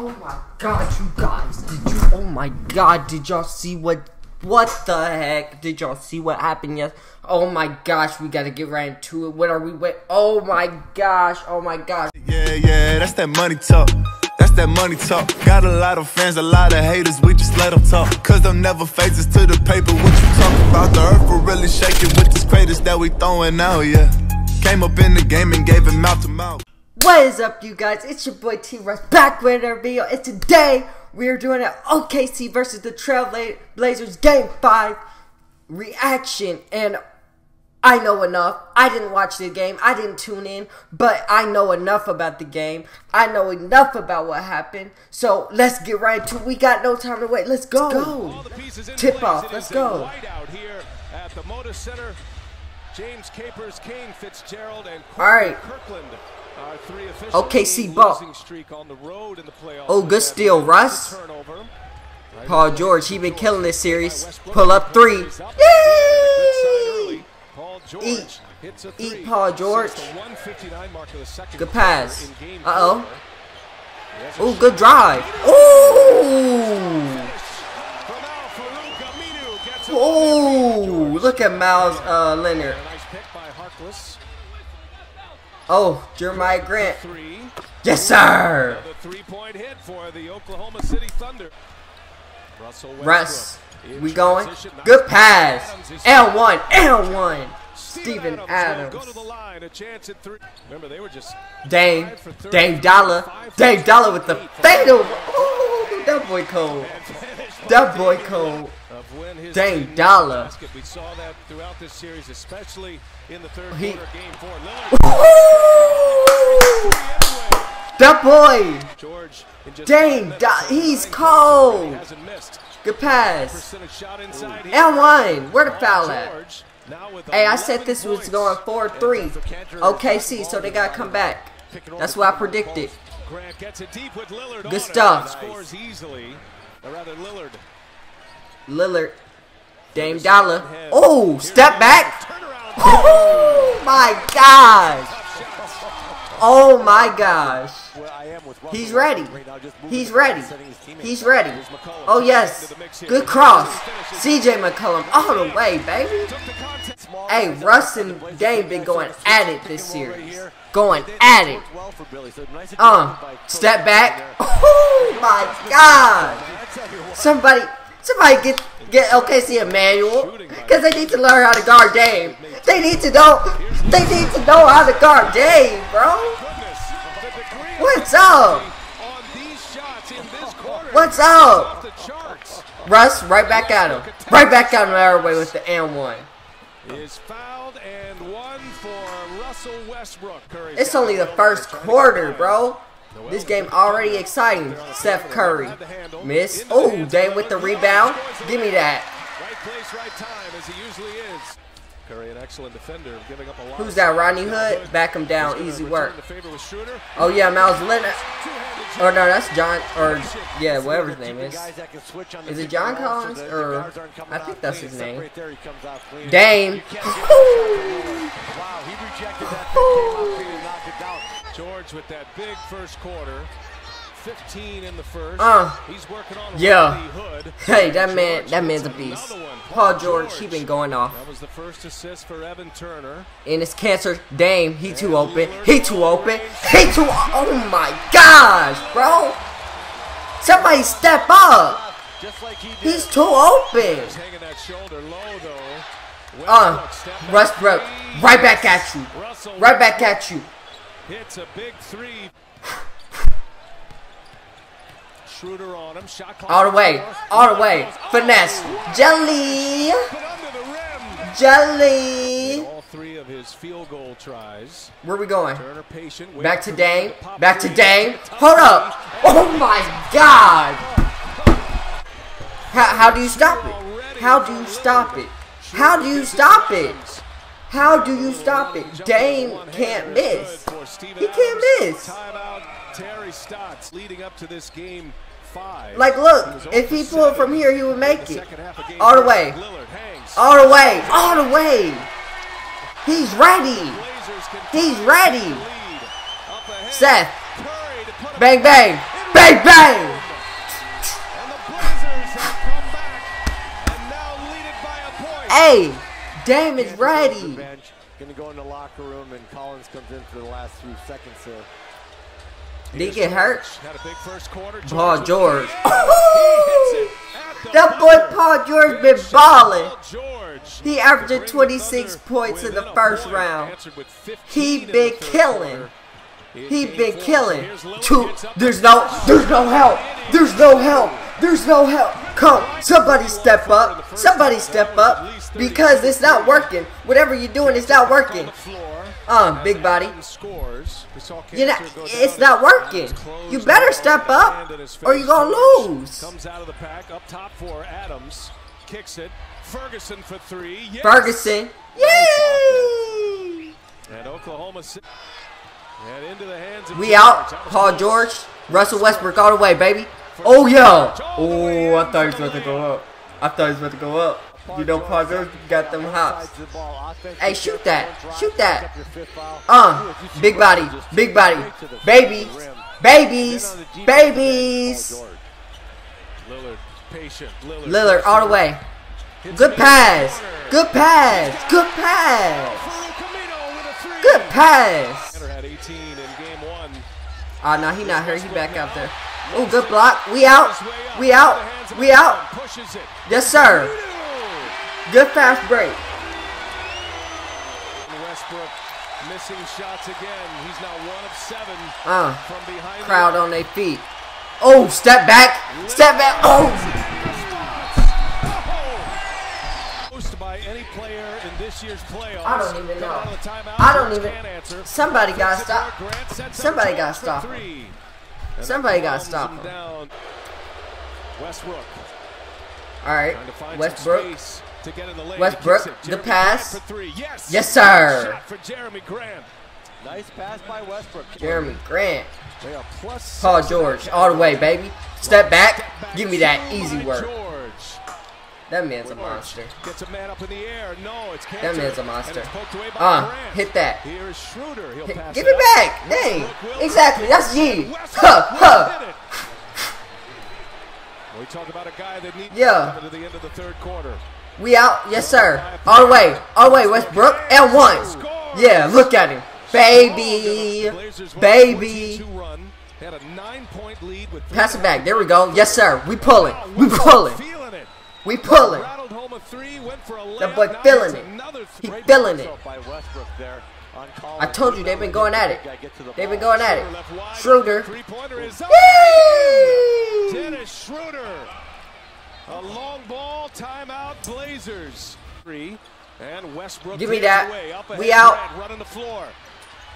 Oh my god, you guys. Did you oh my god, did y'all see what what the heck? Did y'all see what happened yes? Oh my gosh, we gotta get right into it. What are we wait? Oh my gosh, oh my gosh. Yeah, yeah, that's that money talk. That's that money talk. Got a lot of fans, a lot of haters. We just let them talk. Cause them never faces to the paper. What you talk about? The earth will really shaking with this craters that we throwing out, yeah. Came up in the game and gave it mouth to mouth. What is up, you guys? It's your boy T Rush back with another video, and today we are doing an OKC versus the Trailblazers Game 5 reaction. And I know enough. I didn't watch the game, I didn't tune in, but I know enough about the game. I know enough about what happened. So let's get right to it. We got no time to wait. Let's go. Let's go. Tip off. Let's go. James Capers, Kane Fitzgerald, and All right. OKC ball. Oh, good steal, Russ. Paul George, he been killing this series. Pull up three. Yay! Eat, eat, Paul George. Good pass. Uh oh. Oh, good drive. Ooh. Oh, look at Meyers uh, Leonard. Oh, Jerami Grant. Yes, sir. Russ, we going? Good pass. L1, L1. Steven Adams. Dame, Dame Dolla, Dame Dolla with the fatal. Ooh, that boy cold. That boy cold. Dame Dolla. We saw that throughout this series, especially in the third He- quarter game four. That boy. George in just Dame, five Do- minutes, he's cold. Good pass. Percentage shot inside here. L1, where the foul at? George now with Hey, I said this was going 4-3. OKC, so they gotta come back. That's what I predicted. Grant gets it deep with Lillard Good stuff. Scores easily. Or rather, Lillard. Lillard, Dame Dolla. Oh, step back. Oh my gosh. Oh my gosh. He's ready. He's ready. He's ready. Oh yes. Good cross. CJ McCollum all the way, baby. Hey, Russ and Dame been going at it this series. Going at it. Uh, step back. Oh my god. Somebody, somebody get get LKC a manual, cause they need to learn how to guard Dame. They need to know, they need to know how to guard Dame, bro. What's up? What's up? Russ, right back at him. Right back at him our way with the M1. Is fouled and one for Russell Westbrook. It's only the first quarter, bro. This game already exciting. Seth Curry. Miss. Oh, Dame with the rebound. Give me that. Right place, right time, as he usually is. Curry, an excellent defender, giving up a lot. Who's that, Rodney Hood? Back him down. Easy work. The favor with Schroeder. Oh, yeah, Meyers Leonard. Two-handed Or no, that's John. Or, yeah, whatever his name is. Is it John Collins? Or, I think that's his name. Dame. Wow, he rejected that. Came up and knocked it down. George with that big first quarter. 15 in the first. Uh, He's working on yeah. Hood. Hey, that man, that man's a beast. Paul George, he been going off. That was the first assist for Evan Turner. Enes Kanter. Dame, he too open. He too open. He too. Oh my gosh, bro. Somebody step up. Just like he did. He's too open. He's hanging that shoulder low though. Uh, Westbrook right back at you. Right back at you. Hits a big three. Schroeder on him. Shot clock. The way. the way. Finesse. Jelly. Put under the rim. Jelly. All three of his field goal tries. Where are we going? Back to Dame. Back to. Dame. Hold up. Oh my god. How, how do you stop it? How do you stop it? How do you stop it? How do you stop it? Dame can't miss. He can't miss. Terry Stotts leading up to this game. Like, look, if he 0 pulled from here, he would make it. All the way. All the way. All the way. He's ready. He's ready. Seth. Bang, bang. Bang bang! Hey, Dame is ready. Gonna go in the locker room, and Collins comes in for the last few seconds here. Did he get hurt? Had a big first quarter. Paul George. He hits it at the That boy. Paul George been balling. He averaged 26 points in the first round. Answered with 15 He been killing. He been killing. So here's Lillard Two. There's no. There's no help. There's no help. There's no help. Come, somebody step up. Somebody step up because it's not working. Whatever you're doing, it's not working. On the floor. Um, big body. Scores. We saw You know, it's not working. You better step up, hand in his or you're gonna lose. Comes out of the pack up top for Adams. Kicks it. Ferguson for three. Ferguson. Yay! And Oklahoma City. And into the hands of We out. Paul. George. Russell Westbrook all the way, baby. Oh, yeah. Oh, I thought he was about to go up. I thought he was about to go up. You know, George got them hops. Sides of the ball, offense, Hey, shoot that. Shoot that. up your fifth foul. Uh, Do it. You big body, big body, straight to the babies, babies, Then on the defensive end, babies. Lillard, patient. Lillard, Lillard all the way. Good it in the pass. Good pass. Good pass. Farouq Aminu with a three. Good pass. Kanter had 18 in game one. Oh, no, he not hurt. He back out there. Oh, good block. We out. We out. We out. Yes, sir. Good fast break. Westbrook missing shots again. He's now one of seven Uh, from behind. crowd on their feet. Oh, step back. Step back. Oh. By any player in this year's playoffs. I don't even know. out of the timeout, I don't even- Somebody got to stop. there. Grant sets up Somebody gotta stop him. three. And Somebody gotta stop him him. down. Westbrook All right. trying to find Westbrook. space to get in the lane. Westbrook, the pass. Yes. Yes, sir. Jerami Grant. Nice pass by Westbrook. Jerami Grant. They are plus Paul. George. All the way, baby. Step back. Give me that easy work. George. That man's a monster. Gets a man up in the air. No, it's That Kanter. man's a monster. it's poked away by Uh, hit that. Here is Schroeder. He'll pass Give it it back. Dang. Exactly. That's G. Huh, huh. We talk about a guy that needs Yeah. to the end of the third quarter. We out. Yes, sir. All the way. All the way. Westbrook. And one. Yeah, look at him. Baby. Blazers won a Baby. 14-2 run. Had a nine-point lead with Pass it back. There we go. Yes, sir. We pulling. We pulling. Feeling it. We pulling. Rattled home a three, went for a That boy feeling it. He feeling it. By Westbrook there on Collins. I told you they've been going at it. Gotta get to the They've been going at it. Schroeder. Three-pointer is up. Yay! Dennis Schroeder. A long ball, timeout, Blazers. Three. And Westbrook Give me that. away. We out. Running the floor.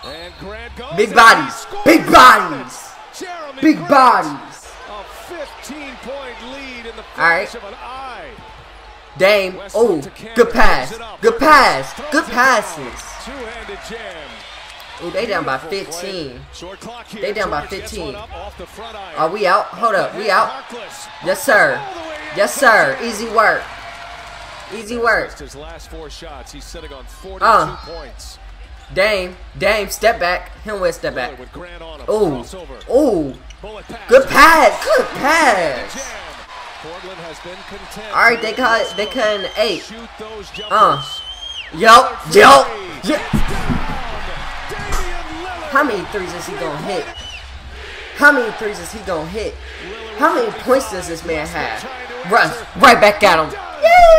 And Grant goes. Big bodies. Big bodies. Jerami Big Grant. bodies. A 15-point lead in the All right. of an eye. Dame. Oh, good pass. throws it up. Good pass. Good passes. Two-handed jam. Oh, they down by 15. Short clock here. They down by 15. one up off the front iron. Are we out? Hold up. We out. Yes, sir. All the way in. Yes, sir. Easy work. Easy work. His last four shots, he's sitting on 42 Uh. points. Dame. Dame. Step back. Him with step back. Lillard With Grant on him. Oh. Oh. Good pass. Good pass. Portland has been content. All right, they cut. They an eight. Shoot those jumpers. Uh. Yup. Yup. How many threes is he gonna hit? How many threes is he gonna hit? How many points does this man have? Russ, right back at him. Yay!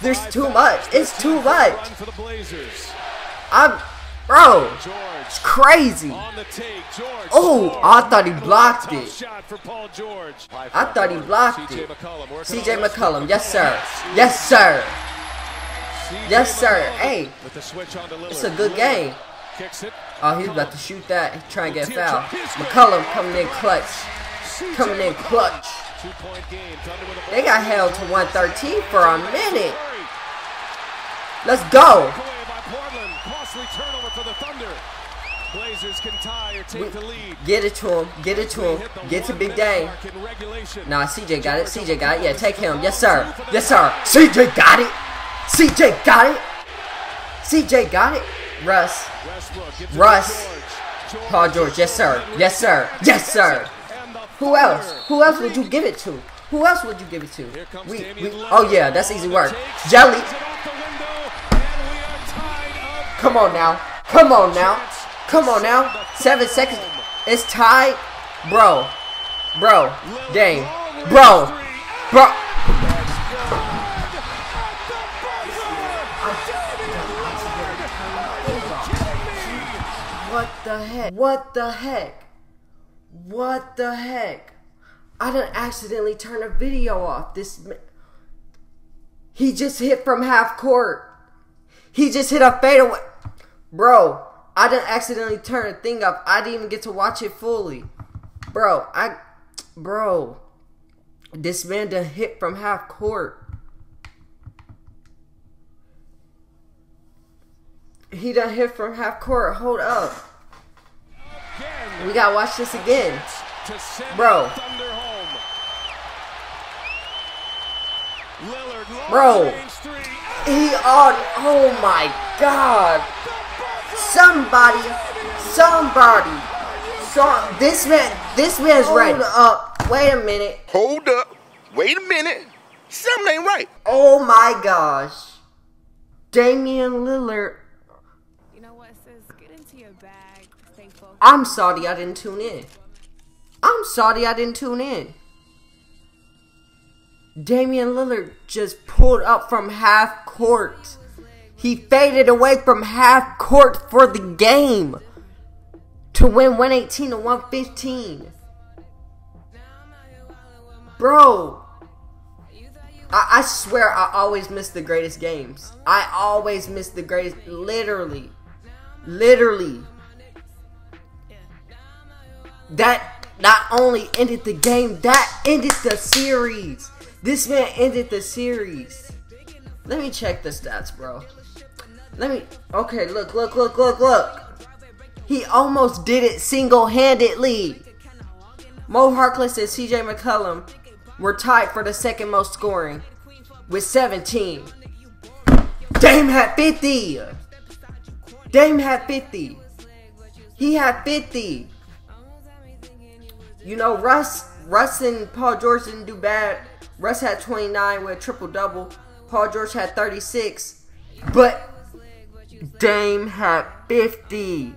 There's too much. It's too much. Run for the Blazers. I'm, bro, George crazy. on the take. George. Oh. I thought he blocked it. shot for Paul George. I thought he blocked it. CJ on McCollum, yes sir, yes sir. Yes, sir. Hey, with the switch on to Lillard. It's a good game. Oh, he's about to shoot that. He's trying to get fouled. McCollum coming in clutch. Coming in clutch. They got held to 113 for a minute. Let's go. Blazers can tie or take the lead. Get it to him. Get it to him. Get to Big regulation. Nah, CJ got it. CJ got it. Yeah, take him. Yes, sir. Yes, sir. CJ got it. CJ got it. CJ got it. Russ. Russ. Paul George, yes sir, yes sir, yes sir. Who else? Who else would you give it to? Who else would you give it to? We, we, oh yeah, that's easy work. Jelly. Come on now. Come on now. Come on now. Seven seconds. It's tied. Bro. Bro. Dang. Bro. Bro. What the heck? What the heck? What the heck? I didn't accidentally turn a video off. This he just hit from half court. He just hit a fadeaway. Bro, I didn't accidentally turn a thing up. I didn't even get to watch it fully. Bro, I bro. This man done hit from half court. He done hit from half court. Hold up. We gotta watch this again. Bro. Bro. He on. Oh my god. Somebody. Somebody. So, this man. This man's Hold ready. up. Wait a minute. Hold up. Wait a minute. Something ain't right. Oh my gosh. Damian Lillard I'm sorry I didn't tune in. I'm sorry I didn't tune in. Damian Lillard just pulled up from half court. He faded away from half court for the game to win 118 to 115. Bro, I, I swear I always miss the greatest games. I always miss the greatest. Literally. Literally that not only ended the game, that ended the series. This man ended the series. Let me check the stats, bro. Let me. Okay, look, look, look, look, look. He almost did it single handedly. Mo Harkless and CJ McCollum were tied for the second most scoring with 17. Dame had 50. Dame had 50. He had 50. You know, Russ, Russ and Paul George didn't do bad. Russ had 29 with a triple double. Paul George had 36, but Dame had 50.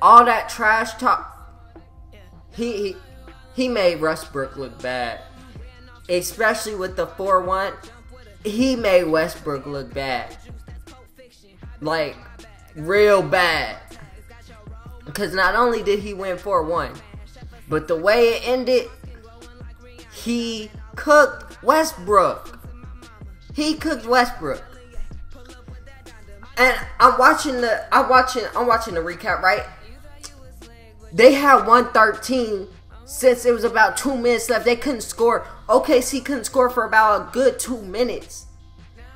All that trash talk. He he, he made Westbrook look bad, especially with the 4-1. He made Westbrook look bad, like real bad. Because not only did he win 4 1, but the way it ended, he cooked Westbrook. He cooked Westbrook. And I'm watching the I'm watching I'm watching the recap, right? They had 113 since it was about two minutes left. They couldn't score. OKC couldn't score for about a good two minutes.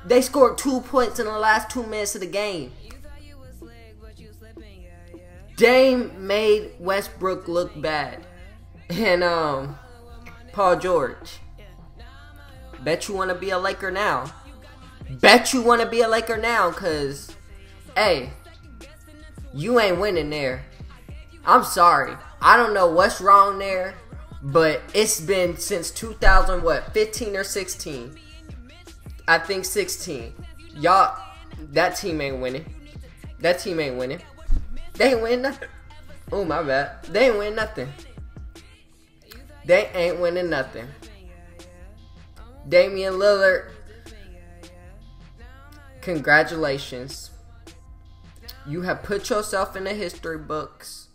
They scored two points in the last two minutes of the game. Dame made Westbrook look bad. And um Paul George. Bet you want to be a Laker now. Bet you want to be a Laker now cuz hey, you ain't winning there. I'm sorry. I don't know what's wrong there, but it's been since 2000 what, 15 or 16. I think 16. Y'all that team ain't winning. That team ain't winning. They ain't win nothing. Oh my bad. They ain't win nothing. They ain't winning nothing. Damian Lillard, congratulations. You have put yourself in the history books.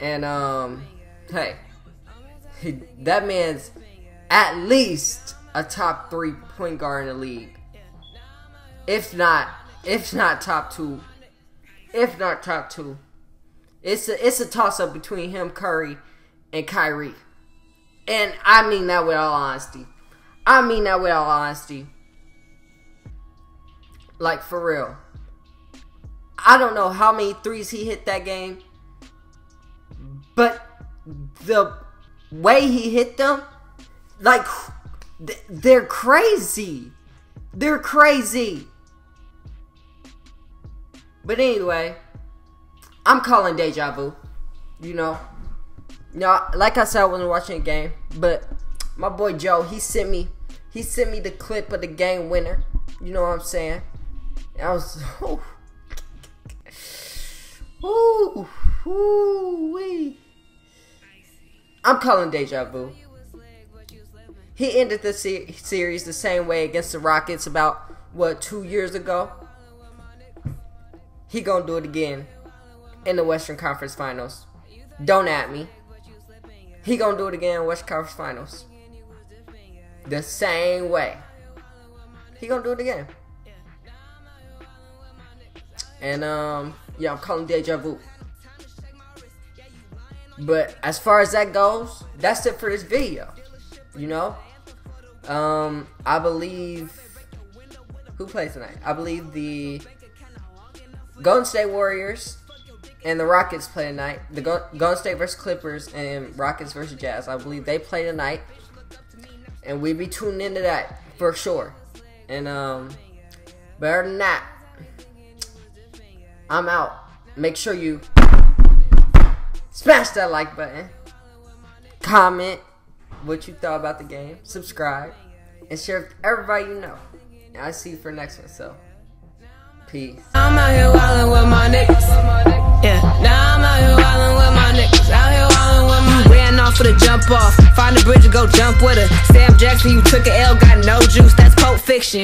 And um hey, that man's at least a top 3 point guard in the league. If not if not top 2 if not top two. It's a it's a toss up between him, Curry, and Kyrie. And I mean that with all honesty. I mean that with all honesty. Like for real. I don't know how many threes he hit that game. But the way he hit them, like they're crazy. They're crazy. But anyway, I'm calling deja vu. You know, no, like I said, I wasn't watching a game, but my boy Joe, he sent me, he sent me the clip of the game winner. You know what I'm saying? I was, ooh, ooh, ooh, wee. I'm calling deja vu. He ended the se- series the same way against the Rockets about what two years ago. He gonna do it again in the Western Conference Finals. Don't at me. He gonna do it again in Western Conference Finals. The same way. He gonna do it again. And um, yeah, I'm calling deja vu. But as far as that goes, that's it for this video. You know, um, I believe who plays tonight. I believe the Golden State Warriors and the Rockets play tonight. The Golden State versus Clippers and Rockets versus Jazz. I believe they play tonight, and we be tuning into that for sure. And um, better than that, I'm out. Make sure you smash that like button, comment what you thought about the game, subscribe, and share with everybody you know. And I'll see you for next one. So, peace. I'm out here wildin' with my niggas. Yeah, now I'm out here wildin' with my niggas. Out here wildin' with my niggas. Ran off for the jump off. Find a bridge and go jump with her. Sam Jackson, you took a L, got no juice. That's Pulp Fiction.